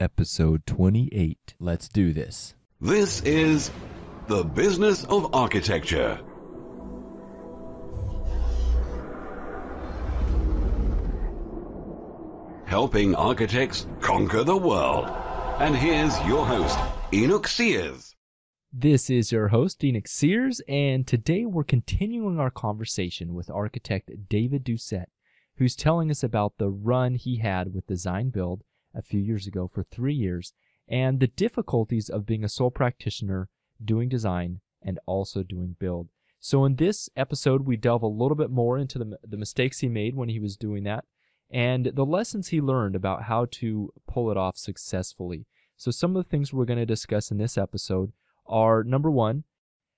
episode 28. Let's do this. This is The Business of Architecture. Helping architects conquer the world. And here's your host, Enoch Sears. This is your host, Enoch Sears, and today we're continuing our conversation with architect David Doucette, who's telling us about the run he had with Design Build a few years ago for three years and the difficulties of being a sole practitioner doing design and also doing build. So, in this episode, we delve a little bit more into the, the mistakes he made when he was doing that and the lessons he learned about how to pull it off successfully. So, some of the things we're going to discuss in this episode are number one,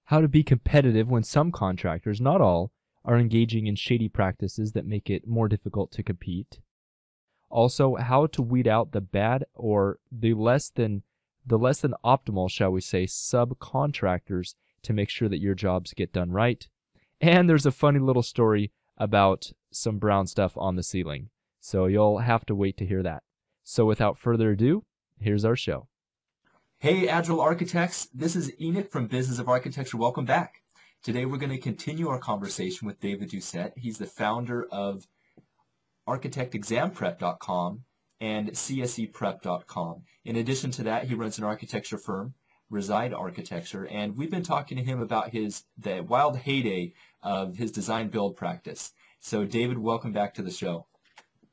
how to be competitive when some contractors, not all, are engaging in shady practices that make it more difficult to compete. Also, how to weed out the bad or the less than the less than optimal, shall we say, subcontractors to make sure that your jobs get done right. And there's a funny little story about some brown stuff on the ceiling. So you'll have to wait to hear that. So without further ado, here's our show. Hey, Agile Architects. This is Enoch from Business of Architecture. Welcome back. Today we're going to continue our conversation with David Doucette. He's the founder of architectexamprep.com and cseprep.com. In addition to that, he runs an architecture firm, Reside Architecture, and we've been talking to him about his the wild heyday of his design build practice. So, David, welcome back to the show.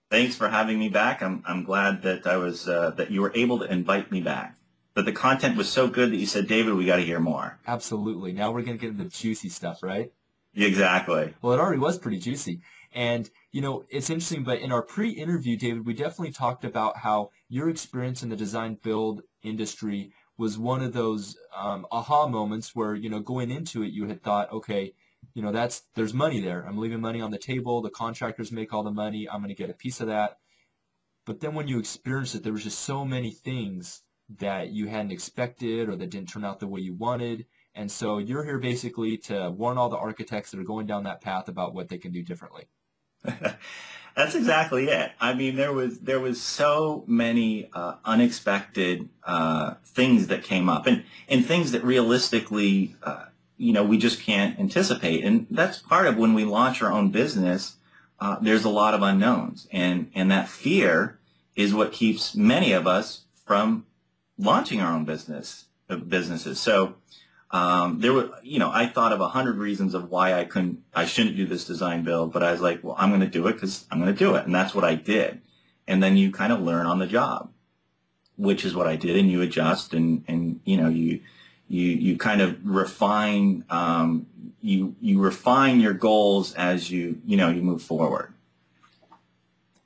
Thanks for having me back. I'm I'm glad that I was uh, that you were able to invite me back. But the content was so good that you said, David, we got to hear more. Absolutely. Now we're going to get into the juicy stuff, right? Exactly. Well, it already was pretty juicy. And, you know, it's interesting, but in our pre-interview, David, we definitely talked about how your experience in the design build industry was one of those um, aha moments where, you know, going into it, you had thought, okay, you know, that's, there's money there. I'm leaving money on the table. The contractors make all the money. I'm going to get a piece of that. But then when you experienced it, there was just so many things that you hadn't expected or that didn't turn out the way you wanted. And so you're here basically to warn all the architects that are going down that path about what they can do differently. That's exactly it. I mean, there was there was so many uh, unexpected uh, things that came up, and and things that realistically, uh, you know, we just can't anticipate. And that's part of when we launch our own business. Uh, there's a lot of unknowns, and and that fear is what keeps many of us from launching our own business uh, businesses. So um, there were, you know, I thought of a hundred reasons of why I couldn't, I shouldn't do this design build, but I was like, well, I'm going to do it because I'm going to do it, and that's what I did. And then you kind of learn on the job, which is what I did, and you adjust, and and you know, you you you kind of refine, um, you you refine your goals as you you know you move forward.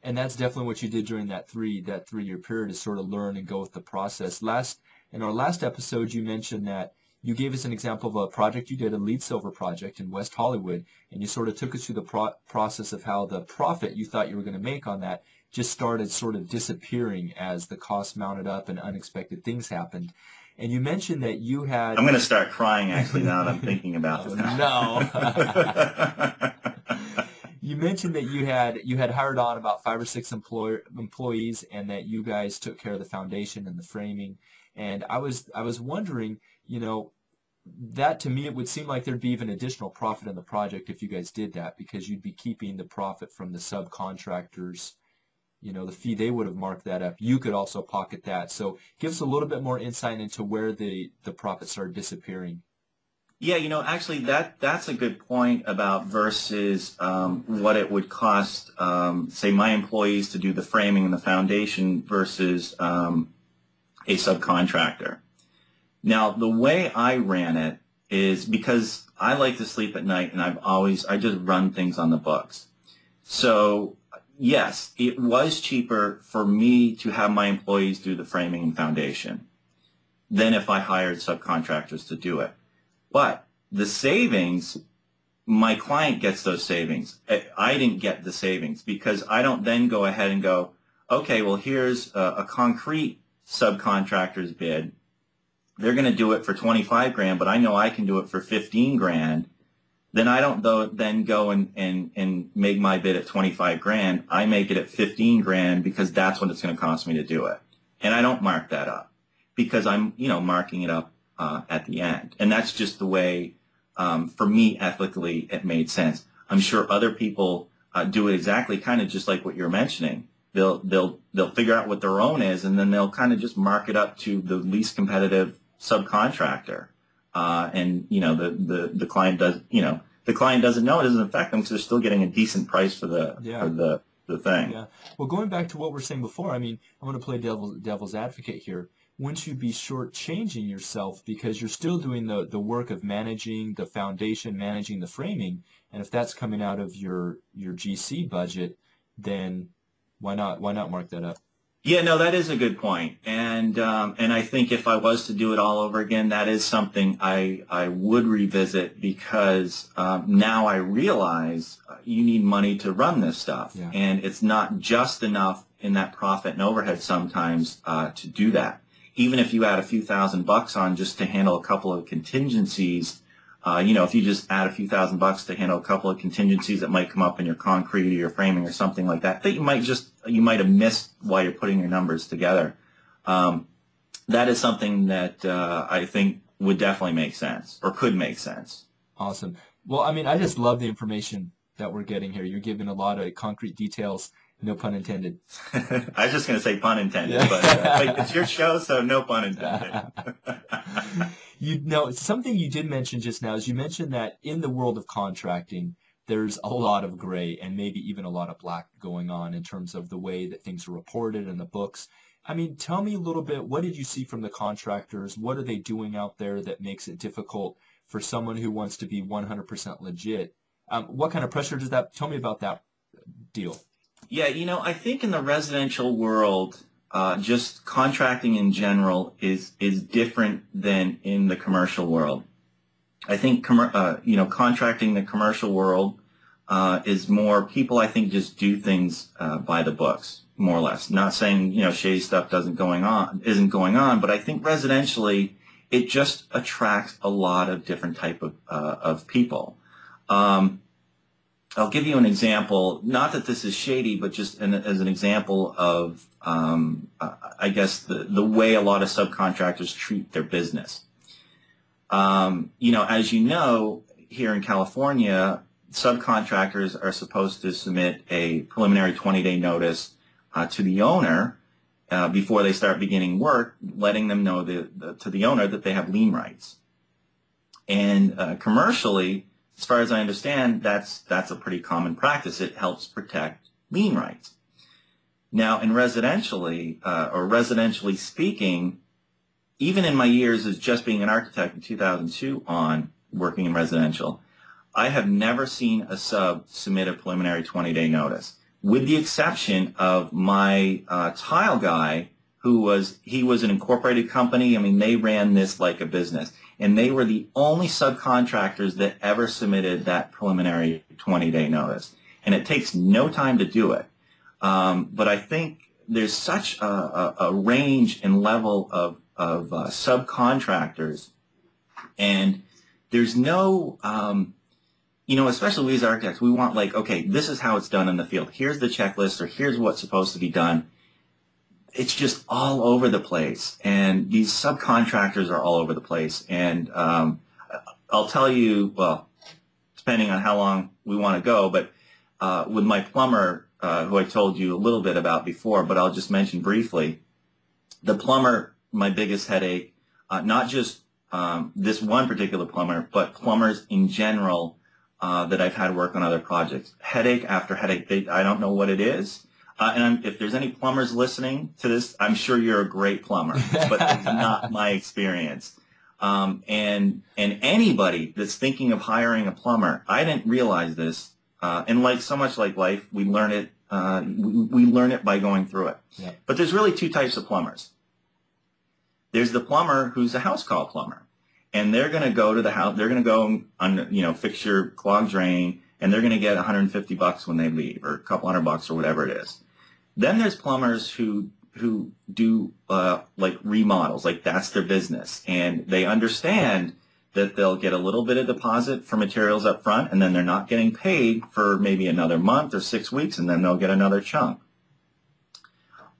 And that's definitely what you did during that three that three year period is sort of learn and go with the process. Last in our last episode, you mentioned that you gave us an example of a project you did, a LEED Silver project in West Hollywood, and you sort of took us through the pro- process of how the profit you thought you were going to make on that just started sort of disappearing as the costs mounted up and unexpected things happened. And you mentioned that you had. I'm going to start crying actually now that I'm thinking about oh, this. No. you mentioned that you had you had hired on about five or six employer, employees, and that you guys took care of the foundation and the framing. And I was I was wondering, you know, that to me it would seem like there'd be even additional profit in the project if you guys did that because you'd be keeping the profit from the subcontractors. You know the fee they would have marked that up. You could also pocket that. So give us a little bit more insight into where the the profits started disappearing. Yeah you know actually that that's a good point about versus um, what it would cost um, say my employees to do the framing and the foundation versus um, a subcontractor now, the way I ran it is because I like to sleep at night and I've always, I just run things on the books. So yes, it was cheaper for me to have my employees do the framing and foundation than if I hired subcontractors to do it. But the savings, my client gets those savings. I didn't get the savings because I don't then go ahead and go, okay, well, here's a, a concrete subcontractor's bid they're going to do it for 25 grand, but I know I can do it for 15 grand, then I don't then go and, and, and make my bid at 25 grand. I make it at 15 grand because that's what it's going to cost me to do it. and I don't mark that up because I'm, you know, marking it up uh, at the end. And that's just the way, um, for me, ethically, it made sense. I'm sure other people uh, do it exactly kind of just like what you're mentioning. They'll, they'll, they'll figure out what their own is, and then they'll kind of just mark it up to the least competitive subcontractor. Uh, and, you know, the, the, the client does, you know, the client doesn't know it doesn't affect them because they're still getting a decent price for the, Yeah. for the, the thing. Yeah. Well, going back to what we are saying before, I mean, I'm going to play devil's devil's advocate here. Wouldn't you be shortchanging yourself because you're still doing the the work of managing the foundation, managing the framing, and if that's coming out of your your GC budget, then why not why not mark that up? Yeah, no, that is a good point, and um, and I think if I was to do it all over again, that is something I I would revisit because um, now I realize uh, you need money to run this stuff, Yeah. and it's not just enough in that profit and overhead sometimes uh, to do that. Even if you add a few thousand bucks on just to handle a couple of contingencies, uh, you know, if you just add a few thousand bucks to handle a couple of contingencies that might come up in your concrete or your framing or something like that, that you might just you might have missed while you're putting your numbers together. Um, that is something that uh, I think would definitely make sense or could make sense. Awesome. Well, I mean, I just love the information that we're getting here. You're giving a lot of concrete details, no pun intended. I was just going to say pun intended, Yeah. but uh, like, it's your show, so no pun intended. You know, something you did mention just now is you mentioned that in the world of contracting, there's a lot of gray and maybe even a lot of black going on in terms of the way that things are reported in the books. I mean, tell me a little bit, what did you see from the contractors? What are they doing out there that makes it difficult for someone who wants to be 100% legit? Um, what kind of pressure does that, tell me about that deal. Yeah, you know, I think in the residential world, uh, just contracting in general is is different than in the commercial world. I think uh, you know contracting the commercial world uh, is more people. I think just do things uh, by the books, more or less. Not saying you know shady stuff doesn't going on isn't going on, but I think residentially it just attracts a lot of different type of uh, of people. Um, I'll give you an example. Not that this is shady, but just an, as an example of, um, I guess, the, the way a lot of subcontractors treat their business. Um, you know, as you know, here in California, subcontractors are supposed to submit a preliminary 20-day notice uh, to the owner uh, before they start beginning work, letting them know the, the, to the owner that they have lien rights. And uh, commercially, as far as I understand, that's that's a pretty common practice. It helps protect lien rights. Now, in residentially uh, or residentially speaking, even in my years as just being an architect in 2002 on working in residential, I have never seen a sub submit a preliminary 20-day notice, with the exception of my uh, tile guy, who was he was an incorporated company. I mean, they ran this like a business and they were the only subcontractors that ever submitted that preliminary 20-day notice. And it takes no time to do it. Um, but I think there's such a, a, a range and level of, of uh, subcontractors, and there's no, um, you know, especially we as architects, we want like, okay, this is how it's done in the field. Here's the checklist, or here's what's supposed to be done it's just all over the place, and these subcontractors are all over the place. And um, I'll tell you, well, depending on how long we want to go, but uh, with my plumber, uh, who I told you a little bit about before, but I'll just mention briefly, the plumber, my biggest headache, uh, not just um, this one particular plumber, but plumbers in general uh, that I've had work on other projects. Headache after headache. They, I don't know what it is. Uh, and I'm, if there's any plumbers listening to this, I'm sure you're a great plumber, but that's not my experience. Um, and and anybody that's thinking of hiring a plumber, I didn't realize this. Uh, and like so much like life, we learn it. Uh, we, we learn it by going through it. Yeah. But there's really two types of plumbers. There's the plumber who's a house call plumber, and they're going to go to the house. They're going to go on, you know, fix your clogged drain, and they're going to get 150 bucks when they leave, or a couple hundred bucks, or whatever it is. Then there's plumbers who who do uh, like remodels, like that's their business, and they understand that they'll get a little bit of deposit for materials up front, and then they're not getting paid for maybe another month or six weeks, and then they'll get another chunk.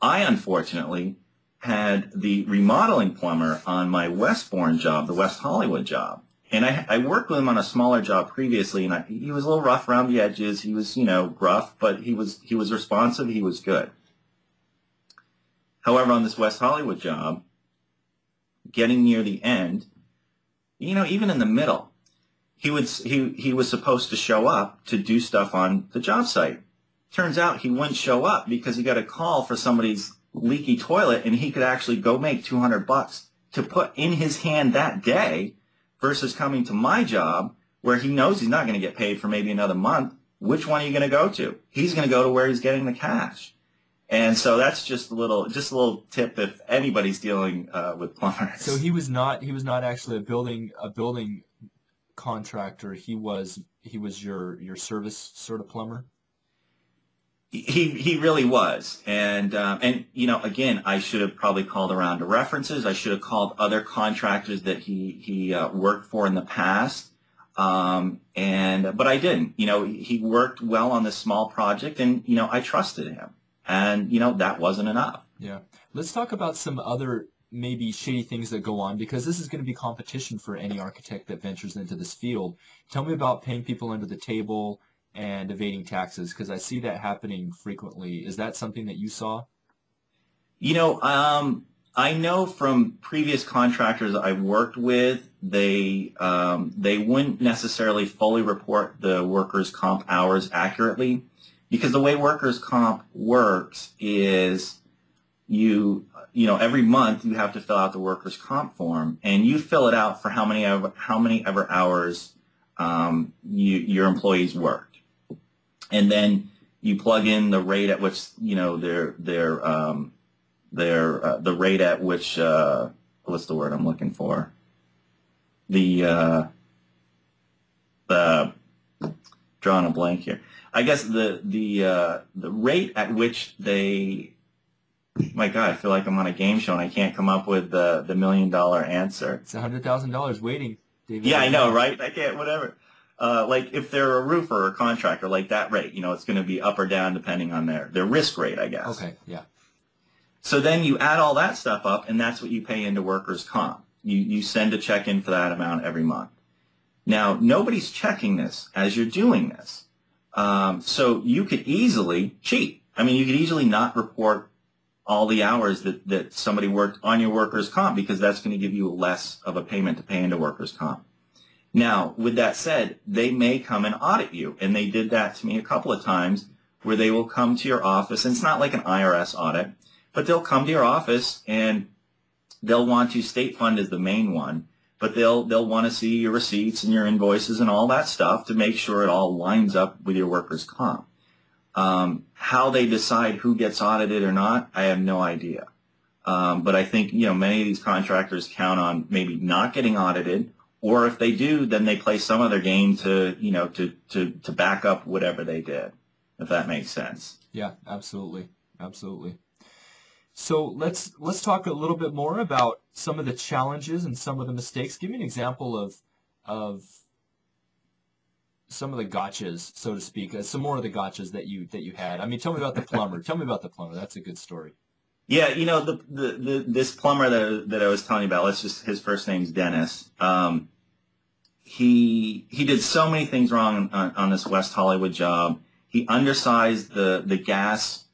I unfortunately had the remodeling plumber on my Westbourne job, the West Hollywood job. And I, I worked with him on a smaller job previously, and I, he was a little rough around the edges. He was, you know, rough, but he was he was responsive. He was good. However, on this West Hollywood job, getting near the end, you know, even in the middle, he would he he was supposed to show up to do stuff on the job site. Turns out he wouldn't show up because he got a call for somebody's leaky toilet, and he could actually go make 200 bucks to put in his hand that day versus coming to my job where he knows he's not going to get paid for maybe another month. Which one are you going to go to? He's going to go to where he's getting the cash. And so that's just a little, just a little tip if anybody's dealing uh, with plumbers. So he was not, he was not actually a building, a building contractor. He was, he was your, your service sort of plumber. He he really was, and um, and you know, again, I should have probably called around to references. I should have called other contractors that he he uh, worked for in the past, um, and but I didn't. You know, he worked well on this small project, and you know, I trusted him, and you know, that wasn't enough. Yeah, let's talk about some other maybe shady things that go on because this is going to be competition for any architect that ventures into this field. Tell me about paying people under the table and evading taxes? Because I see that happening frequently. Is that something that you saw? You know, um, I know from previous contractors I've worked with, they um, they wouldn't necessarily fully report the workers' comp hours accurately, because the way workers' comp works is you you know every month you have to fill out the workers' comp form, and you fill it out for how many ever, how many ever hours um, you, your employees work and then you plug in the rate at which you know their their um, their uh, the rate at which uh, what's the word I'm looking for the uh, the drawing a blank here. I guess the the uh, the rate at which they my God, I feel like I'm on a game show and I can't come up with the the million dollar answer. It's a hundred thousand dollars waiting. David. Yeah, I know, right? I can't. Whatever uh, like if they're a roofer or a contractor, like that rate, you know, it's going to be up or down depending on their their risk rate, I guess. Okay, yeah. So then you add all that stuff up, and that's what you pay into workers' comp. You you send a check in for that amount every month. Now nobody's checking this as you're doing this, um, so you could easily cheat. I mean, you could easily not report all the hours that, that somebody worked on your workers' comp because that's going to give you less of a payment to pay into workers' comp. Now, with that said, they may come and audit you, and they did that to me a couple of times where they will come to your office, and it's not like an IRS audit, but they'll come to your office and they'll want to, state fund is the main one, but they'll, they'll want to see your receipts and your invoices and all that stuff to make sure it all lines up with your workers' comp. Um, how they decide who gets audited or not, I have no idea. Um, but I think, you know, many of these contractors count on maybe not getting audited or if they do, then they play some other game to, you know, to, to, to back up whatever they did, if that makes sense. Yeah, absolutely. Absolutely. So let's let's talk a little bit more about some of the challenges and some of the mistakes. Give me an example of of some of the gotchas, so to speak. Uh, some more of the gotchas that you that you had. I mean, tell me about the plumber. tell me about the plumber. That's a good story. Yeah, you know the, the, the this plumber that that I was telling you about. Let's just his first name's Dennis. Um, he he did so many things wrong on, on this West Hollywood job. He undersized the the gas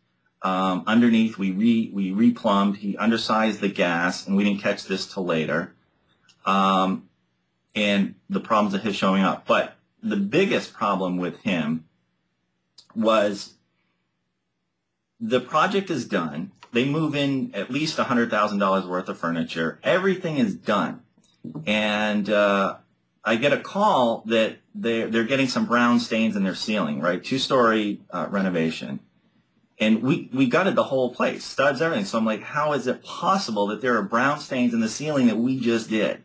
um, underneath. We re we replumbed. He undersized the gas, and we didn't catch this till later. Um, and the problems of his showing up. But the biggest problem with him was the project is done. They move in at least $100,000 worth of furniture. Everything is done. And uh, I get a call that they're, they're getting some brown stains in their ceiling, right? Two-story uh, renovation. And we, we gutted the whole place, studs, everything. So I'm like, how is it possible that there are brown stains in the ceiling that we just did?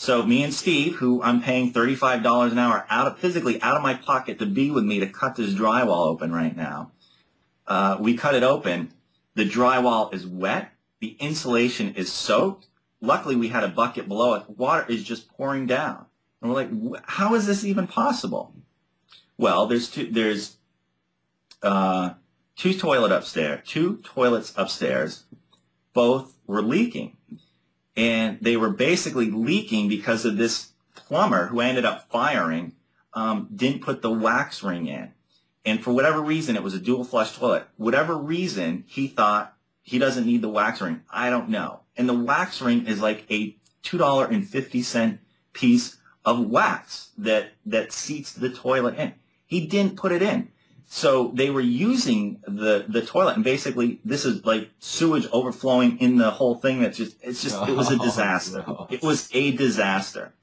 So me and Steve, who I'm paying $35 an hour out of physically out of my pocket to be with me to cut this drywall open right now, uh, we cut it open. The drywall is wet. The insulation is soaked. Luckily, we had a bucket below it. Water is just pouring down. And we're like, how is this even possible? Well, there's two, there's uh, two toilet upstairs, two toilets upstairs, both were leaking. And they were basically leaking because of this plumber who ended up firing um, didn't put the wax ring in. And for whatever reason, it was a dual flush toilet. Whatever reason, he thought he doesn't need the wax ring. I don't know. And the wax ring is like a $2.50 piece of wax that, that seats the toilet in. He didn't put it in. So they were using the, the toilet and basically this is like sewage overflowing in the whole thing. That's just, it's just, it was a disaster. It was a disaster.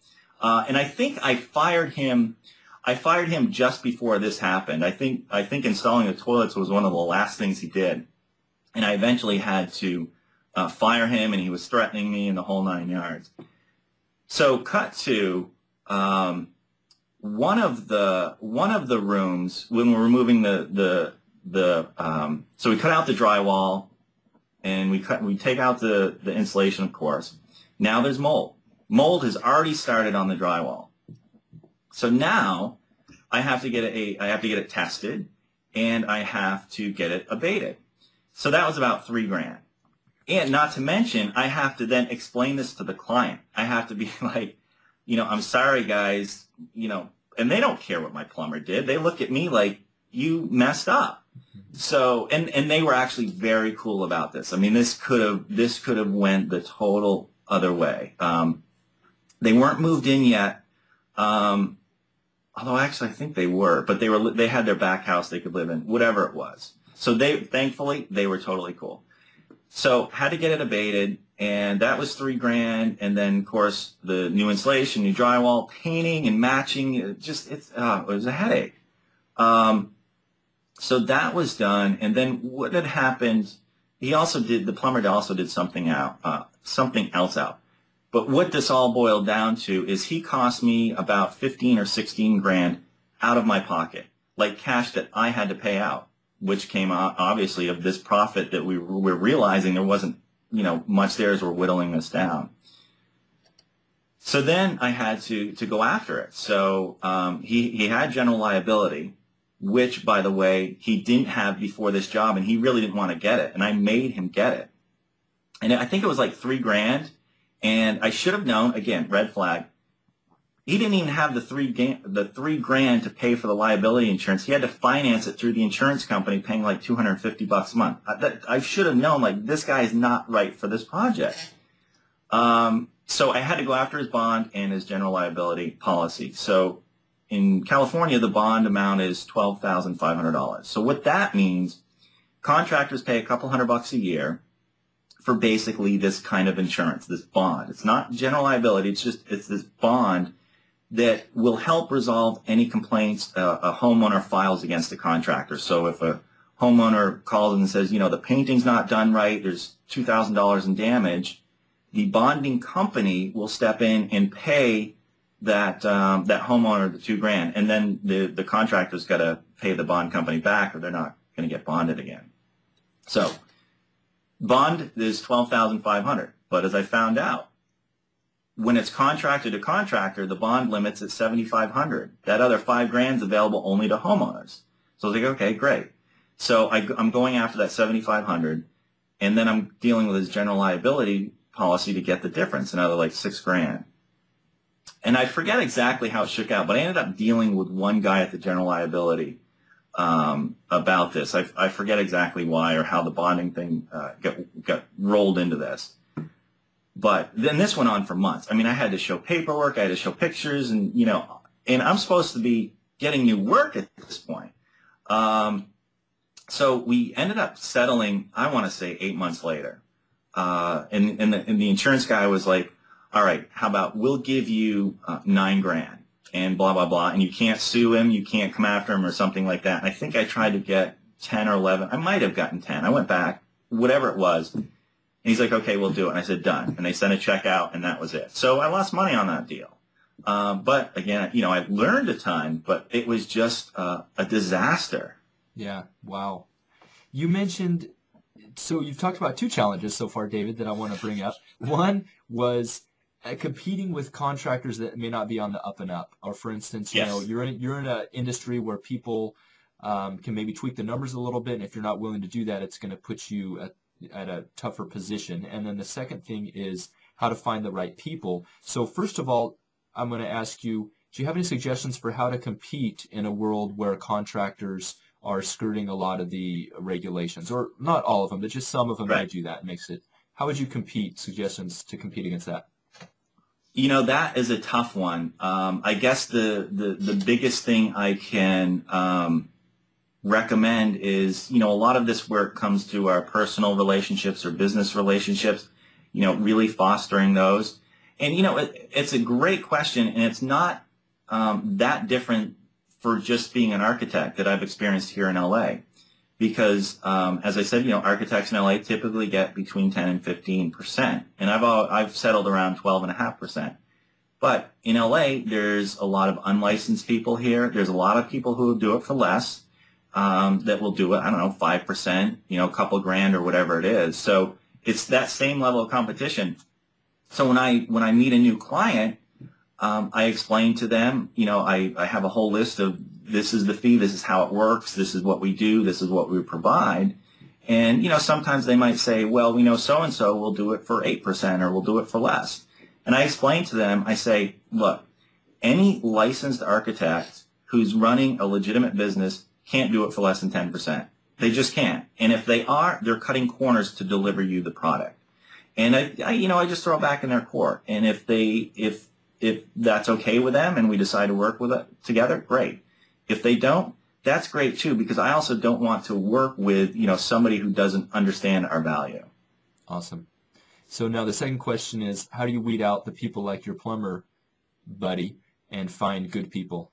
Uh, and I think I fired him, I fired him just before this happened. I think, I think installing the toilets was one of the last things he did. And I eventually had to uh, fire him and he was threatening me in the whole nine yards. So cut to, um, one of the one of the rooms when we're removing the the the um, so we cut out the drywall and we cut we take out the the insulation of course. Now there's mold. Mold has already started on the drywall. So now I have to get a I have to get it tested and I have to get it abated. So that was about three grand. And not to mention I have to then explain this to the client. I have to be like you know I'm sorry guys you know and they don't care what my plumber did. They look at me like you messed up. So, and, and they were actually very cool about this. I mean, this could have, this could have went the total other way. Um, they weren't moved in yet. Um, although actually I think they were, but they were, they had their back house they could live in, whatever it was. So they, thankfully, they were totally cool. So had to get it abated and that was three grand. And then, of course, the new insulation, new drywall, painting and matching. It just it's uh, it was a headache. Um, so that was done, and then what had happened? He also did the plumber also did something out, uh, something else out. But what this all boiled down to is he cost me about fifteen or sixteen grand out of my pocket, like cash that I had to pay out, which came out obviously of this profit that we were realizing there wasn't you know, much there as we're whittling this down. So then I had to, to go after it. So um, he, he had general liability, which, by the way, he didn't have before this job, and he really didn't want to get it. And I made him get it. And I think it was like three grand. And I should have known, again, red flag, he didn't even have the three ga- the three grand to pay for the liability insurance. He had to finance it through the insurance company, paying like two hundred and fifty bucks a month. I, that, I should have known like this guy is not right for this project. Um, so I had to go after his bond and his general liability policy. So in California, the bond amount is twelve thousand five hundred dollars. So what that means, contractors pay a couple hundred bucks a year for basically this kind of insurance, this bond. It's not general liability. It's just it's this bond that will help resolve any complaints uh, a homeowner files against a contractor. So if a homeowner calls and says, you know, the painting's not done right, there's $2,000 in damage, the bonding company will step in and pay that um, that homeowner the two grand, and then the the contractor's got to pay the bond company back, or they're not going to get bonded again. So, bond is twelve thousand five hundred. But as I found out, when it's contracted to contractor, the bond limit's at 7500 That other five grand's available only to homeowners. So I was like, okay, great. So I, am going after that 7500 and then I'm dealing with his general liability policy to get the difference, another like six grand. And I forget exactly how it shook out, but I ended up dealing with one guy at the general liability um, about this. I, I, forget exactly why or how the bonding thing uh, got, got rolled into this. But then this went on for months. I mean, I had to show paperwork, I had to show pictures, and you know, and I'm supposed to be getting new work at this point. Um, so we ended up settling. I want to say eight months later, uh, and and the, and the, insurance guy was like, "All right, how about we'll give you uh, nine grand." And blah blah blah, and you can't sue him, you can't come after him, or something like that. And I think I tried to get ten or eleven. I might have gotten ten. I went back, whatever it was, and he's like, okay, we'll do it. And I said, done. And they sent a check out, and that was it. So I lost money on that deal. Um, but again, you know, I learned a ton, but it was just uh, a disaster. Yeah. Wow. You mentioned, so you've talked about two challenges so far, David, that I want to bring up. One was uh, competing with contractors that may not be on the up and up, or for instance, you yes. know, you're in you're in an industry where people um, can maybe tweak the numbers a little bit, and if you're not willing to do that, it's going to put you at at a tougher position. And then the second thing is how to find the right people. So first of all, I'm going to ask you, do you have any suggestions for how to compete in a world where contractors are skirting a lot of the regulations, or not all of them, but just some of them Right. might do that. Makes it. How would you compete? Suggestions to compete against that? You know, that is a tough one. Um, I guess the, the, the biggest thing I can um, recommend is, you know, a lot of this work comes through our personal relationships or business relationships, you know, really fostering those. And, you know, it, it's a great question, and it's not um, that different for just being an architect that I've experienced here in LA. Because, um, as I said, you know, architects in LA typically get between 10 and 15 percent, and I've al- I've settled around 12 and a half percent. But in LA, there's a lot of unlicensed people here. There's a lot of people who do it for less, um, that will do it. I don't know, five percent, you know, a couple grand or whatever it is. So it's that same level of competition. So when I when I meet a new client, um, I explain to them, you know, I, I have a whole list of this is the fee, this is how it works, this is what we do, this is what we provide. And, you know, sometimes they might say, well, we know so-and-so will do it for 8% or we'll do it for less. And I explain to them, I say, look, any licensed architect who's running a legitimate business can't do it for less than 10%. They just can't. And if they are, they're cutting corners to deliver you the product. And I, I, you know, I just throw it back in their court. And if they, if, if that's okay with them and we decide to work with it together, great. If they don't, that's great too, because I also don't want to work with, you know, somebody who doesn't understand our value. Awesome. So now the second question is, how do you weed out the people like your plumber buddy and find good people?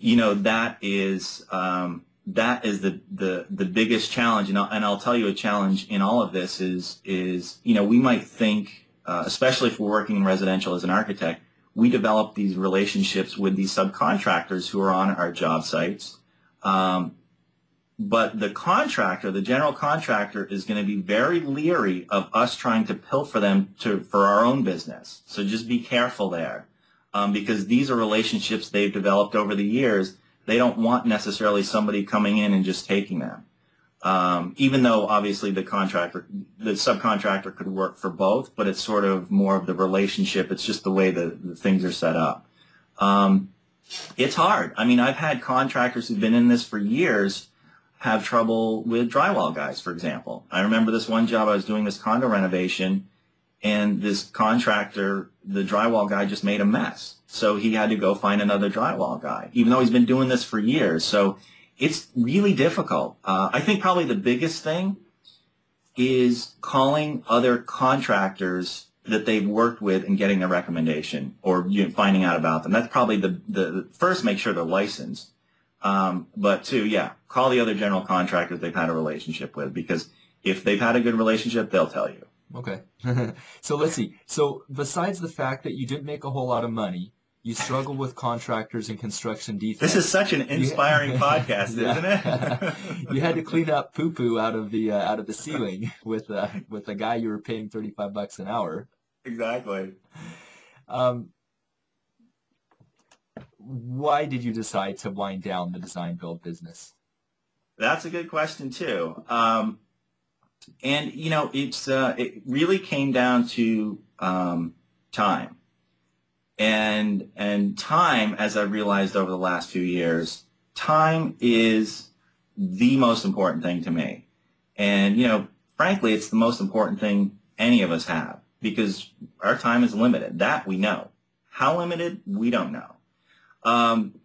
You know that is um, that is the, the the biggest challenge. And I'll, and I'll tell you a challenge in all of this is is you know we might think uh, especially if we're working in residential as an architect we develop these relationships with these subcontractors who are on our job sites. Um, but the contractor the general contractor is going to be very leery of us trying to pilfer them to for our own business. So just be careful there um, because these are relationships they've developed over the years. They don't want necessarily somebody coming in and just taking them. Um, even though obviously the contractor, the subcontractor could work for both, but it's sort of more of the relationship. It's just the way the, the things are set up. Um, it's hard. I mean, I've had contractors who've been in this for years have trouble with drywall guys, for example. I remember this one job I was doing this condo renovation and this contractor, the drywall guy just made a mess. So he had to go find another drywall guy, even though he's been doing this for years. So it's really difficult. Uh, I think probably the biggest thing is calling other contractors that they've worked with and getting a recommendation or you know, finding out about them. That's probably the, the first, make sure they're licensed. Um, but two, yeah, call the other general contractors they've had a relationship with because if they've had a good relationship, they'll tell you. Okay. so let's see. So besides the fact that you didn't make a whole lot of money, you struggle with contractors and construction defects. This is such an inspiring podcast, isn't it? you had to clean up poo poo out of the uh, out of the ceiling with uh, with a guy you were paying thirty five bucks an hour. exactly. Um, why did you decide to wind down the design build business? That's a good question too. Um, and you know, it's uh, it really came down to um, time, and and time, as I realized over the last few years, time is the most important thing to me. And you know, frankly, it's the most important thing any of us have because our time is limited. That we know. How limited, we don't know. Um,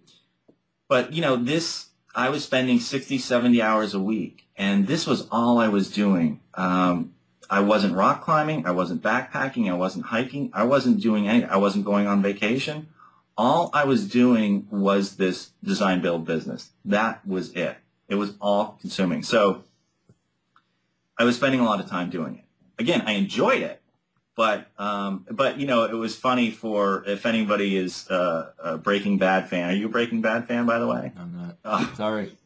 but you know, this I was spending 60, 70 hours a week, and this was all I was doing. Um, I wasn't rock climbing, I wasn't backpacking, I wasn't hiking, I wasn't doing anything. I wasn't going on vacation. All I was doing was this design build business. That was it. It was all consuming. So I was spending a lot of time doing it. Again, I enjoyed it, but um, but you know, it was funny for if anybody is uh, a Breaking Bad fan. Are you a Breaking Bad fan, by the way? I'm not. Oh. Sorry.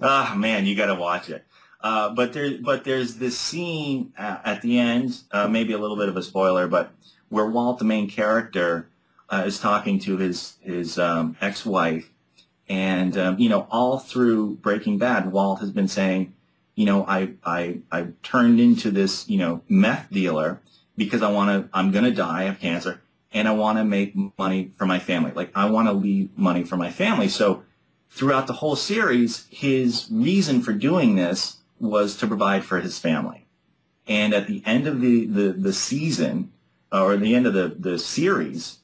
Ah, man, you got to watch it. Uh, but there, but there's this scene at the end, uh, maybe a little bit of a spoiler, but where Walt, the main character, uh, is talking to his his um, ex-wife, and um, you know, all through Breaking Bad, Walt has been saying, you know, I, I, I turned into this, you know, meth dealer because I want to, I'm going to die of cancer and I want to make money for my family. Like I want to leave money for my family. So throughout the whole series, his reason for doing this was to provide for his family. And at the end of the, the, the season, or the end of the, the series,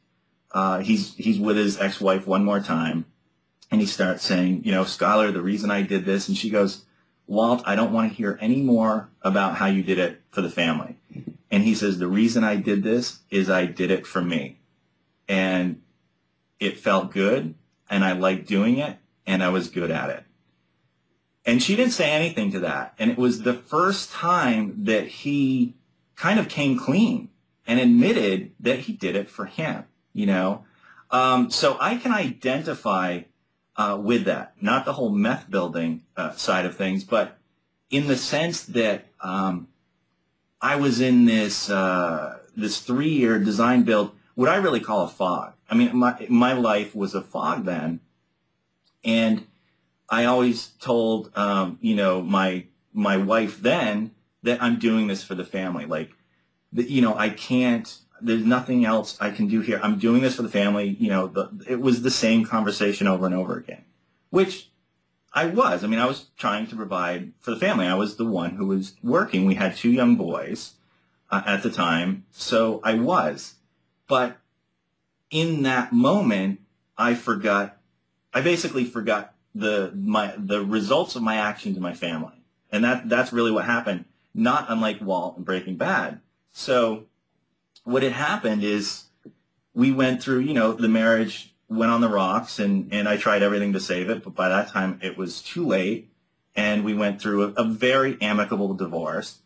uh, he's, he's with his ex-wife one more time. And he starts saying, you know, Skyler, the reason I did this, and she goes, Walt, I don't want to hear any more about how you did it for the family. And he says, the reason I did this is I did it for me. And it felt good, and I liked doing it, and I was good at it. And she didn't say anything to that. And it was the first time that he kind of came clean and admitted that he did it for him, you know? Um, so I can identify uh, with that. Not the whole meth building uh, side of things, but in the sense that um, I was in this uh, this three year design build, what I really call a fog. I mean, my my life was a fog then, and I always told um, you know my my wife then that I'm doing this for the family. Like, you know, I can't there's nothing else I can do here. I'm doing this for the family. You know, the, it was the same conversation over and over again, which I was. I mean, I was trying to provide for the family. I was the one who was working. We had two young boys uh, at the time, so I was. But in that moment, I forgot. I basically forgot the my the results of my actions to my family, and that that's really what happened. Not unlike Walt and Breaking Bad. So what had happened is we went through, you know, the marriage went on the rocks and, and I tried everything to save it, but by that time it was too late and we went through a, a very amicable divorce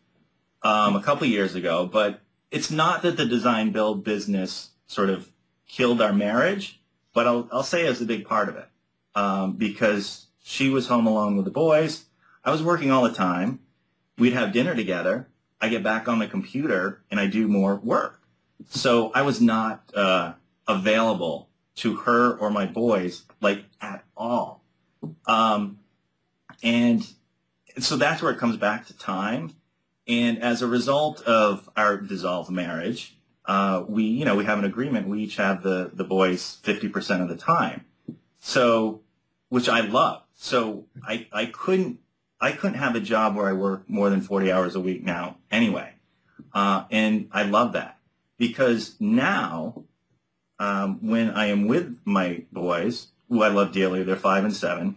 um, a couple years ago. But it's not that the design build business sort of killed our marriage, but I'll, I'll say it's a big part of it um, because she was home alone with the boys. I was working all the time. We'd have dinner together. I get back on the computer and I do more work. So I was not uh, available to her or my boys like at all. Um, and so that's where it comes back to time. And as a result of our dissolved marriage, uh, we, you know, we have an agreement. We each have the, the boys 50% of the time. So, which I love. So I, I couldn't, I couldn't have a job where I work more than 40 hours a week now anyway. Uh, and I love that because now um, when I am with my boys, who I love dearly, they're five and seven,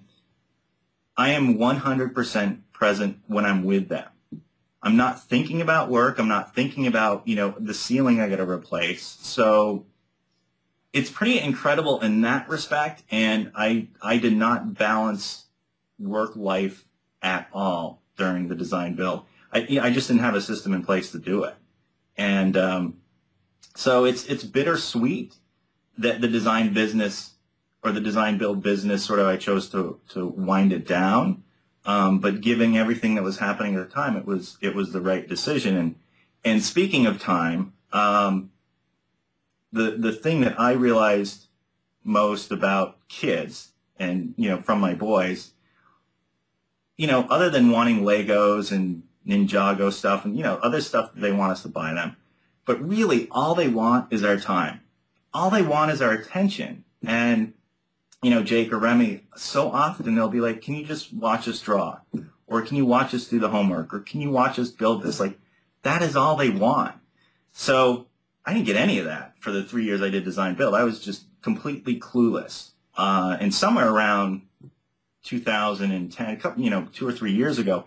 I am 100% present when I'm with them. I'm not thinking about work. I'm not thinking about, you know, the ceiling I got to replace. So it's pretty incredible in that respect. And I, I did not balance work life at all during the design build. I, I just didn't have a system in place to do it. And um, so it's it's bittersweet that the design business or the design build business sort of I chose to to wind it down. Um, but given everything that was happening at the time, it was it was the right decision. And and speaking of time, um, the the thing that I realized most about kids and you know from my boys, you know, other than wanting Legos and Ninjago stuff and you know other stuff they want us to buy them, but really all they want is our time all they want is our attention. And, you know, Jake or Remy, so often they'll be like, can you just watch us draw? Or can you watch us do the homework? Or can you watch us build this? Like, that is all they want. So I didn't get any of that for the three years I did design build. I was just completely clueless. Uh, and somewhere around 2010, a couple, you know, two or three years ago,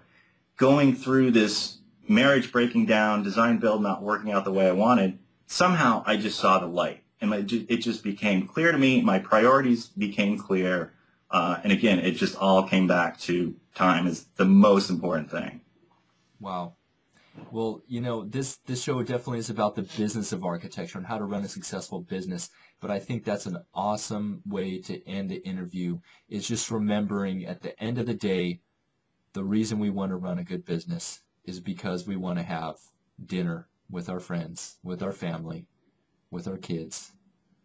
going through this marriage breaking down, design build not working out the way I wanted, somehow I just saw the light and my, it just became clear to me. My priorities became clear. Uh, and again, it just all came back to time is the most important thing. Wow. Well, you know, this, this show definitely is about the business of architecture and how to run a successful business. But I think that's an awesome way to end the interview is just remembering at the end of the day, the reason we want to run a good business is because we want to have dinner with our friends, with our family, with our kids.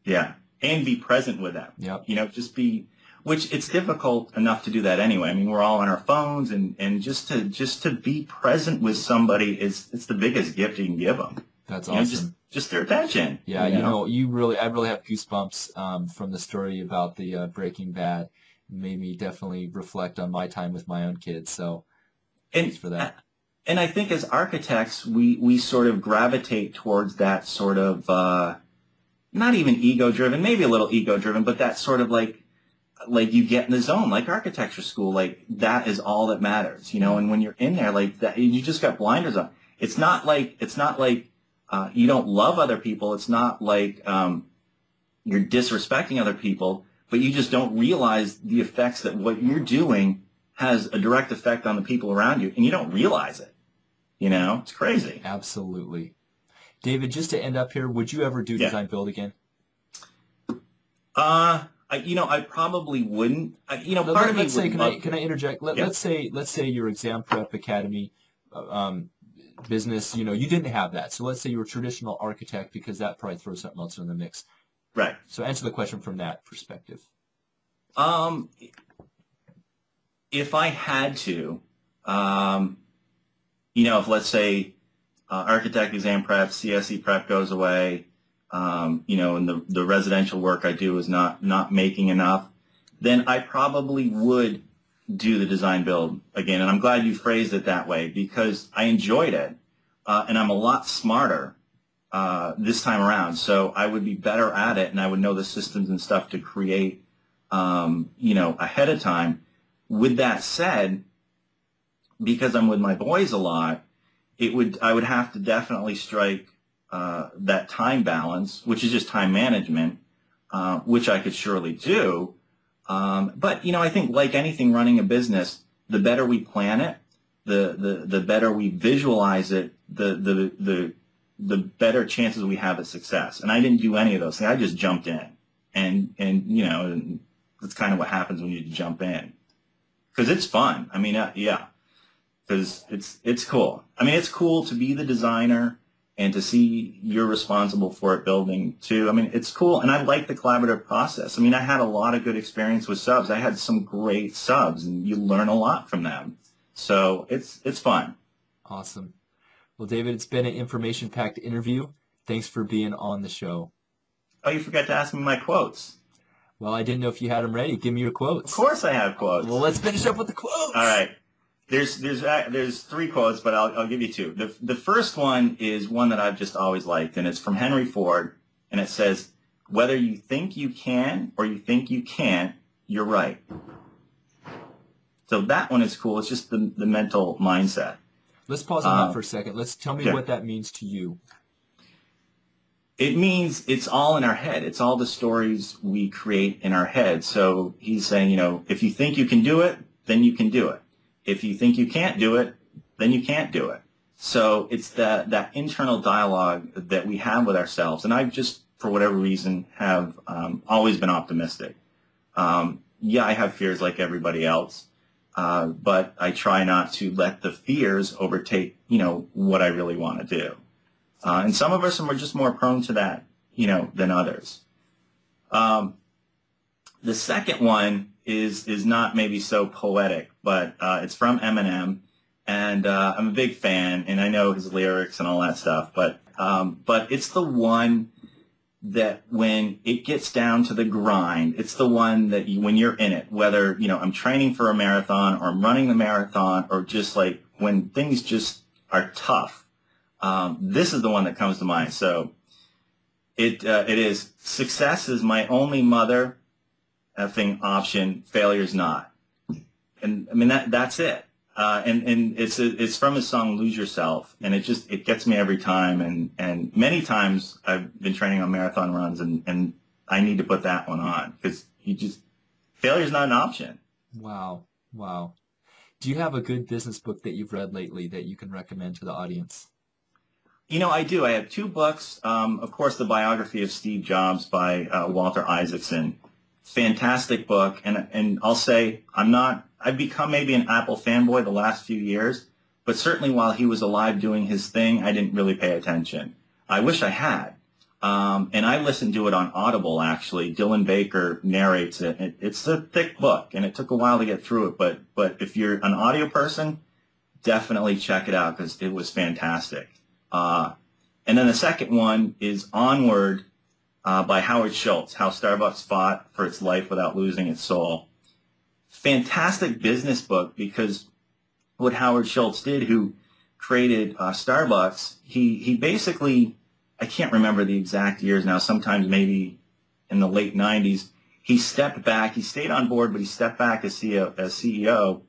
Yeah, and be present with them. Yep. You know, just be which it's difficult enough to do that anyway. I mean, we're all on our phones, and, and just to just to be present with somebody is it's the biggest gift you can give them. That's You know, awesome. just just their attention. Yeah, you know, you really, I really have goosebumps um, from the story about the uh, Breaking Bad. Made me definitely reflect on my time with my own kids. So and thanks for that. And I think as architects, we we sort of gravitate towards that sort of uh, not even ego driven, maybe a little ego driven, but that sort of like like you get in the zone, like architecture school, like that is all that matters, you know. And when you're in there, like that, you just got blinders on. It's not like it's not like uh, you don't love other people. It's not like um, you're disrespecting other people, but you just don't realize the effects that what you're doing has a direct effect on the people around you, and you don't realize it. You know, it's crazy. Absolutely. David, just to end up here, would you ever do Yeah. design build again? Uh, I, you know, I probably wouldn't. I, you know, part let- of me let's say, can I can I interject? Let, Yeah. Let's say let's say your exam prep academy uh, um, business. You know, you didn't have that. So let's say you were a traditional architect because that probably throws something else in the mix. right. So answer the question from that perspective. Um, if I had to, um, you know, if let's say uh, architect exam prep, CSE prep goes away, um, you know, and the, the residential work I do is not not making enough, then I probably would do the design build again. And I'm glad you phrased it that way because I enjoyed it, uh, and I'm a lot smarter uh, this time around. So I would be better at it, and I would know the systems and stuff to create um, you know, ahead of time. With that said, because I'm with my boys a lot, it would I would have to definitely strike uh, that time balance, which is just time management, uh, which I could surely do. Um, but you know, I think like anything running a business, the better we plan it, the the the better we visualize it, the the the the better chances we have of success. And I didn't do any of those things. I just jumped in, and and you know, and that's kind of what happens when you jump in, because it's fun. I mean, uh, yeah, because it's it's cool. I mean, it's cool to be the designer and to see you're responsible for it building too. I mean, it's cool, and I like the collaborative process. I mean, I had a lot of good experience with subs. I had some great subs, and you learn a lot from them. So it's it's fun. Awesome. Well, David, it's been an information-packed interview. Thanks for being on the show. Oh, you forgot to ask me my quotes. Well, I didn't know if you had them ready. Give me your quotes. Of course, I have quotes. Well, let's finish up with the quotes. All right. There's there's uh, there's three quotes, but I'll I'll give you two. The the first one is one that I've just always liked, and it's from Henry Ford, and it says, "Whether you think you can or you think you can't, you're right." So that one is cool. It's just the the mental mindset. Let's pause on Uh, that for a second. Let's tell me yeah. what that means to you. It means it's all in our head. It's all the stories we create in our head. So he's saying, you know, if you think you can do it, then you can do it. If you think you can't do it, then you can't do it. So it's that, that internal dialogue that we have with ourselves. And I just, for whatever reason, have um, always been optimistic. Um, yeah, I have fears like everybody else, uh, but I try not to let the fears overtake, you know, what I really want to do. Uh, and some of us are just more prone to that, you know, than others. Um, the second one is is not maybe so poetic, but uh, it's from Eminem, and uh, I'm a big fan, and I know his lyrics and all that stuff. But um, but it's the one that when it gets down to the grind, it's the one that you, when you're in it, whether you know I'm training for a marathon or I'm running the marathon, or just like when things just are tough um, this is the one that comes to mind. So it uh, it is success is my only mother effing option. Failure's not. And I mean that that's it. Uh, and and it's it's from his song "Lose Yourself," and it just it gets me every time. And and many times I've been training on marathon runs, and and I need to put that one on because you just failure's not an option. Wow. Wow. Do you have a good business book that you've read lately that you can recommend to the audience? You know, I do. I have two books. Um, of course, the biography of Steve Jobs by uh, Walter Isaacson. Fantastic book, and and I'll say I'm not. I've become maybe an Apple fanboy the last few years, but certainly while he was alive doing his thing, I didn't really pay attention. I wish I had. Um, and I listened to it on Audible, actually. Dylan Baker narrates it. it. It's a thick book, and it took a while to get through it. But, but if you're an audio person, definitely check it out because it was fantastic. Uh, and then the second one is Onward uh, by Howard Schultz, How Starbucks Fought for Its Life Without Losing Its Soul. Fantastic business book because what Howard Schultz did, who created uh, Starbucks, he, he basically I can't remember the exact years now, sometimes maybe in the late 90s, he stepped back. He stayed on board, but he stepped back as CEO, as CEO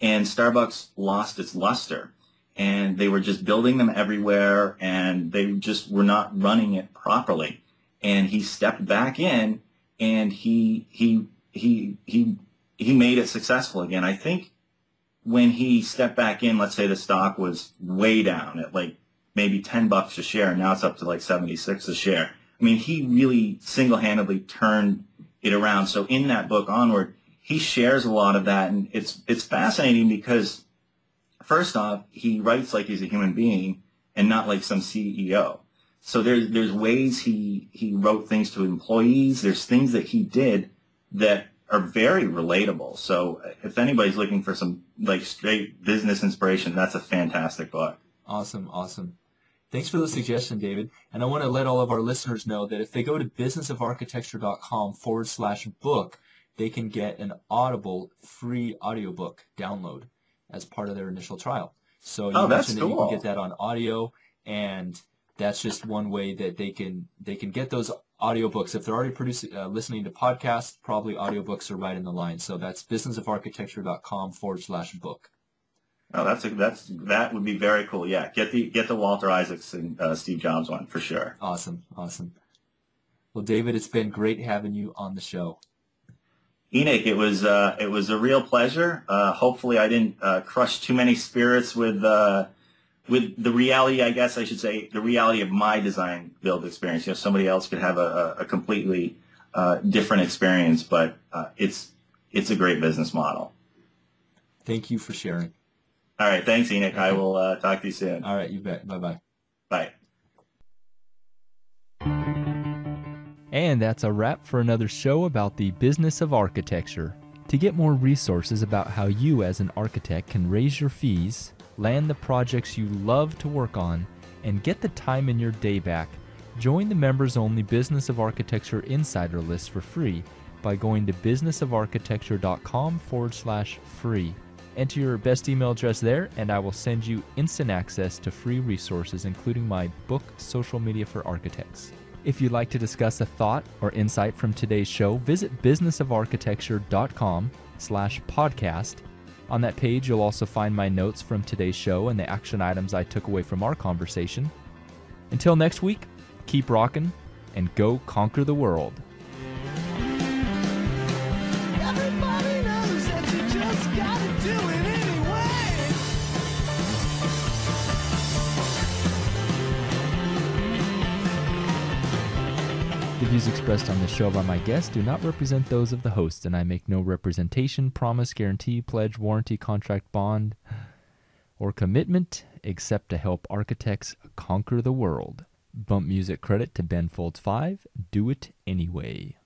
and Starbucks lost its luster. And they were just building them everywhere, and they just were not running it properly. And he stepped back in, and he he he he he made it successful again. I think when he stepped back in, let's say the stock was way down at like maybe 10 bucks a share, and now it's up to like 76 a share. I mean, he really single-handedly turned it around. So in that book, Onward, he shares a lot of that, and it's it's fascinating because first off, he writes like he's a human being and not like some CEO. So there's there's ways he he wrote things to employees. There's things that he did that are very relatable. So uh, if anybody's looking for some like straight business inspiration, that's a fantastic book. Awesome, awesome. Thanks for the suggestion, David. And I want to let all of our listeners know that if they go to businessofarchitecture.com forward slash book, they can get an Audible free audiobook download as part of their initial trial. So you oh, mentioned cool. that you can get that on audio, and that's just one way that they can they can get those audiobooks. If they're already producing uh, listening to podcasts, probably audiobooks are right in the line. So that's businessofarchitecture.com forward slash book. Oh, that's a, that's that would be very cool. Yeah, get the get the Walter Isaacson uh, Steve Jobs one for sure. Awesome, awesome. Well, David, it's been great having you on the show. Enoch, it was uh, it was a real pleasure. Uh, hopefully, I didn't uh, crush too many spirits with uh, with the reality. I guess I should say the reality of my design build experience. You know, somebody else could have a, a completely uh, different experience, but it's it's a great business model. Thank you for sharing. All right. Thanks, Enoch. I will uh, talk to you soon. All right. You bet. Bye-bye. Bye. And that's a wrap for another show about the business of architecture. To get more resources about how you as an architect can raise your fees, land the projects you love to work on, and get the time in your day back, join the members only Business of Architecture Insider List for free by going to businessofarchitecture.com forward slash free. Enter your best email address there, and I will send you instant access to free resources, including my book, Social Media for Architects. If you'd like to discuss a thought or insight from today's show, visit businessofarchitecture.com slash podcast. On that page, you'll also find my notes from today's show and the action items I took away from our conversation. Until next week, keep rocking and go conquer the world. Views expressed on the show by my guests do not represent those of the host, and I make no representation, promise, guarantee, pledge, warranty, contract, bond, or commitment except to help architects conquer the world. Bump music credit to Ben Folds 5. Do it anyway.